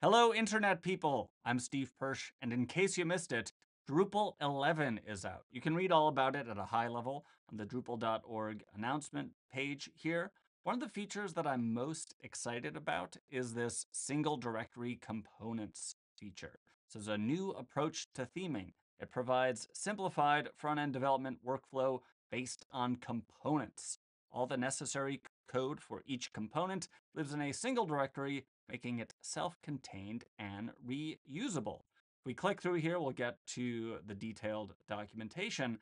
Hello, Internet people! I'm Steve Persch, and in case you missed it, Drupal 11 is out. You can read all about it at a high level on the Drupal.org announcement page here. One of the features that I'm most excited about is this single directory components feature. This is a new approach to theming. It provides simplified front-end development workflow based on components. All the necessary code for each component lives in a single directory, making it self-contained and reusable. If we click through here, we'll get to the detailed documentation.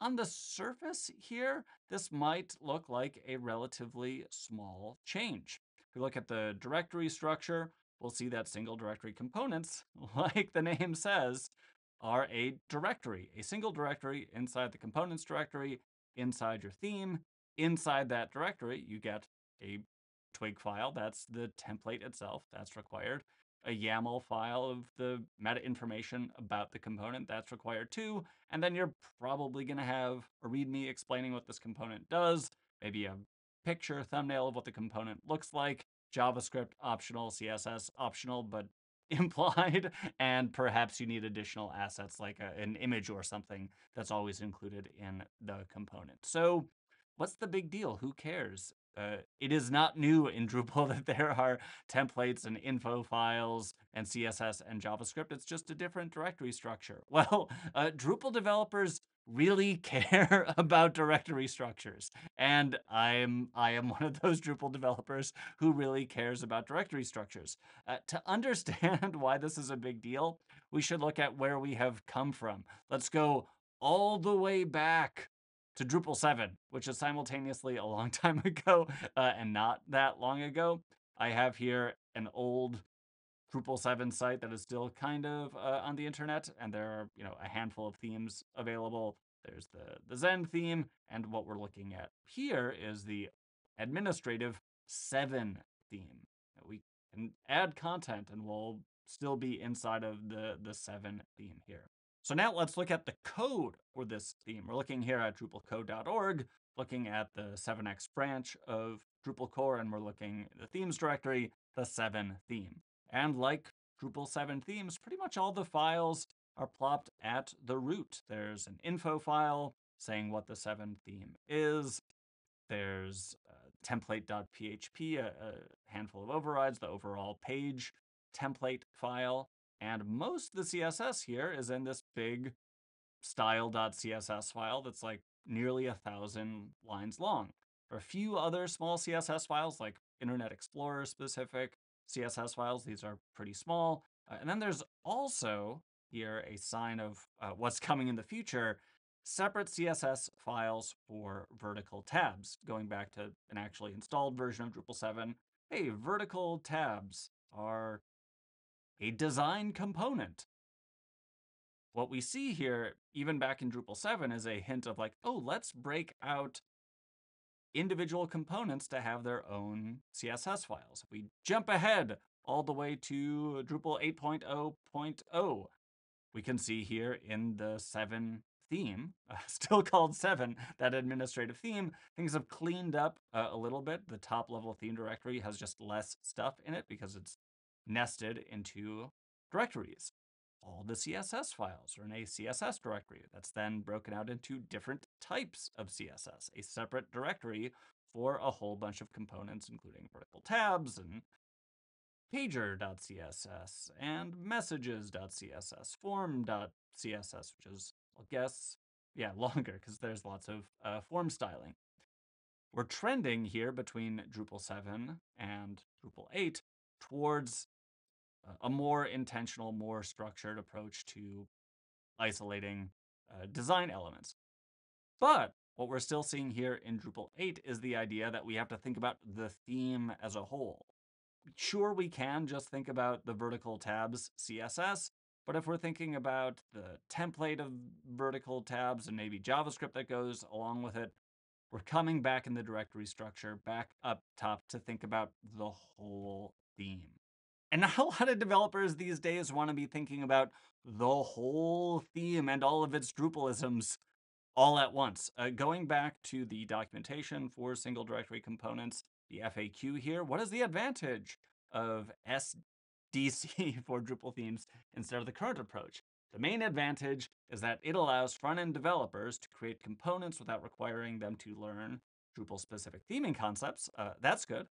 On the surface here, this might look like a relatively small change. If we look at the directory structure, we'll see that single directory components, like the name says, are a directory, a single directory inside the components directory, inside your theme. Inside that directory, you get a twig file. That's the template itself. That's required. A YAML file of the meta information about the component. That's required too. And then you're probably going to have a README explaining what this component does, maybe a picture, thumbnail of what the component looks like, JavaScript optional, CSS optional, but implied, and perhaps you need additional assets like a, an image or something that's always included in the component. So what's the big deal? Who cares? Uh, it is not new in Drupal that there are templates and info files and CSS and JavaScript. It's just a different directory structure. Well, uh, Drupal developers really care about directory structures. And I'm I am one of those Drupal developers who really cares about directory structures. Uh, to understand why this is a big deal, we should look at where we have come from. Let's go all the way back to Drupal 7, which is simultaneously a long time ago uh, and not that long ago. I have here an old Drupal 7 site that is still kind of uh, on the internet, and there are you know a handful of themes available. There's the, the Zen theme, and what we're looking at here is the administrative Seven theme. We can add content, and we'll still be inside of the, the Seven theme here. So now let's look at the code for this theme. We're looking here at drupalcode.org, looking at the 7x branch of Drupal core, and we're looking the themes directory, the Seven theme. And like Drupal 7 themes, pretty much all the files are plopped at the root. There's an info file saying what the Seven theme is. There's template.php, a handful of overrides, the overall page template file. And most of the CSS here is in this big style.css file that's like nearly a thousand lines long. There are a few other small CSS files like Internet Explorer specific CSS files. These are pretty small. Uh, and then there's also here a sign of uh, what's coming in the future, separate CSS files for vertical tabs. Going back to an actually installed version of Drupal 7, hey, vertical tabs are a design component. What we see here, even back in Drupal 7, is a hint of like, oh, let's break out individual components to have their own CSS files. We jump ahead all the way to Drupal 8.0.0. We can see here in the Seven theme, still called Seven, that administrative theme, things have cleaned up uh, a little bit. The top level theme directory has just less stuff in it because it's nested into directories. All the CSS files are in a CSS directory that's then broken out into different types of CSS, a separate directory for a whole bunch of components, including vertical tabs and pager.css and messages.css, form.css, which is, I guess, yeah, longer because there's lots of uh, form styling. We're trending here between Drupal 7 and Drupal 8 towards a more intentional, more structured approach to isolating uh, design elements. But what we're still seeing here in Drupal 8 is the idea that we have to think about the theme as a whole. Sure, we can just think about the vertical tabs CSS, but if we're thinking about the template of vertical tabs and maybe JavaScript that goes along with it, we're coming back in the directory structure, back up top to think about the whole theme. And a lot of developers these days want to be thinking about the whole theme and all of its Drupalisms all at once. Uh, going back to the documentation for single directory components, the FAQ here, what is the advantage of SDC for Drupal themes instead of the current approach. The main advantage is that it allows front-end developers to create components without requiring them to learn Drupal-specific theming concepts. Uh, that's good.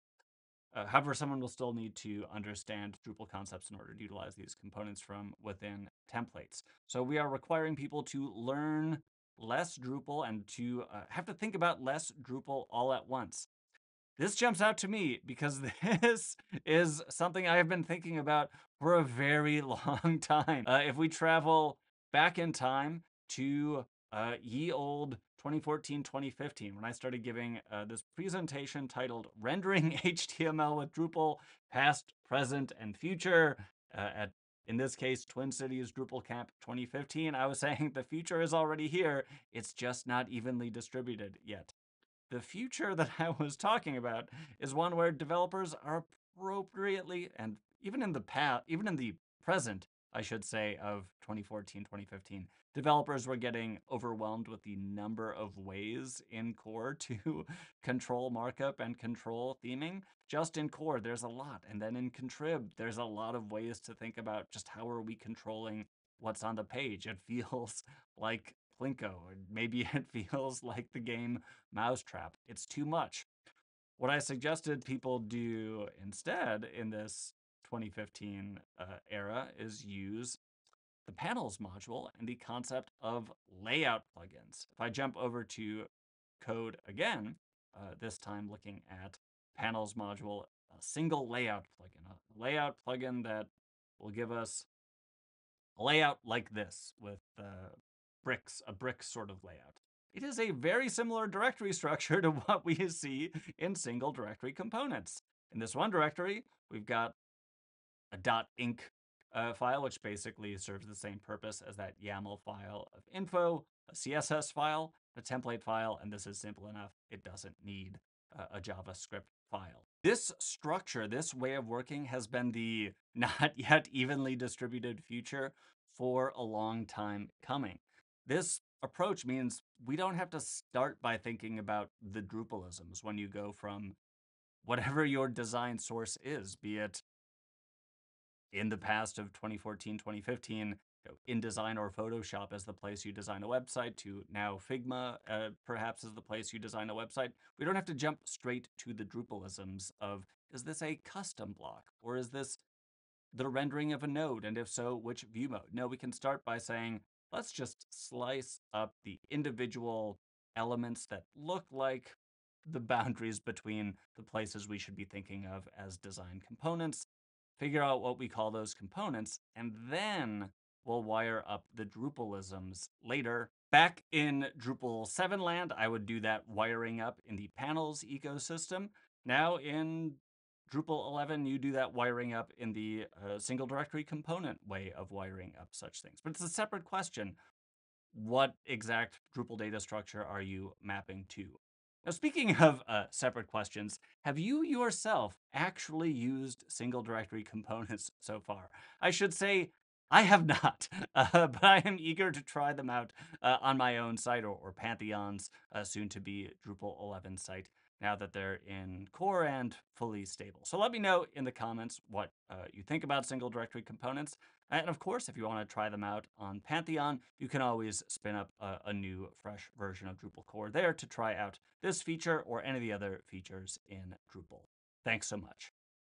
Uh, however, someone will still need to understand Drupal concepts in order to utilize these components from within templates. So we are requiring people to learn less Drupal and to uh, have to think about less Drupal all at once. This jumps out to me because this is something I have been thinking about for a very long time. Uh, if we travel back in time to uh, ye old 2014 2015 when I started giving uh, this presentation titled Rendering HTML with Drupal Past, Present, and Future uh, at in this case, Twin Cities Drupal Camp 2015, I was saying the future is already here. It's just not evenly distributed yet. The future that I was talking about is one where developers are appropriately and even in the past, even in the present, I should say, of 2014, 2015, developers were getting overwhelmed with the number of ways in core to control markup and control theming. Just in core, there's a lot. And then in contrib, there's a lot of ways to think about just how are we controlling what's on the page. It feels like Plinko, or maybe it feels like the game Mousetrap. It's too much. What I suggested people do instead in this 2015 uh, era is use the panels module and the concept of layout plugins. If I jump over to code again, uh, this time looking at panels module, a single layout plugin, a layout plugin that will give us a layout like this with uh, bricks, a brick sort of layout. It is a very similar directory structure to what we see in single directory components. In this one directory, we've got a .inc uh, file, which basically serves the same purpose as that YAML file of info, a CSS file, a template file, and this is simple enough. It doesn't need uh, a JavaScript file. This structure, this way of working has been the not yet evenly distributed future for a long time coming. This approach means we don't have to start by thinking about the Drupalisms when you go from whatever your design source is, be it in the past of 2014, 2015, InDesign or Photoshop as the place you design a website to now Figma uh, perhaps as the place you design a website. We don't have to jump straight to the Drupalisms of, is this a custom block or is this the rendering of a node? And if so, which view mode? No, we can start by saying, let's just slice up the individual elements that look like the boundaries between the places we should be thinking of as design components, figure out what we call those components, and then we'll wire up the Drupalisms later. Back in Drupal 7 land, I would do that wiring up in the panels ecosystem. Now in Drupal 11, you do that wiring up in the uh, single directory component way of wiring up such things. But it's a separate question. What exact Drupal data structure are you mapping to? Now, speaking of uh, separate questions, have you yourself actually used single directory components so far? I should say I have not, uh, but I am eager to try them out uh, on my own site or, or Pantheon's uh, soon to be Drupal 11 site now that they're in core and fully stable. So let me know in the comments what uh, you think about single directory components. And of course, if you want to try them out on Pantheon, you can always spin up a, a new, fresh version of Drupal core there to try out this feature or any of the other features in Drupal. Thanks so much.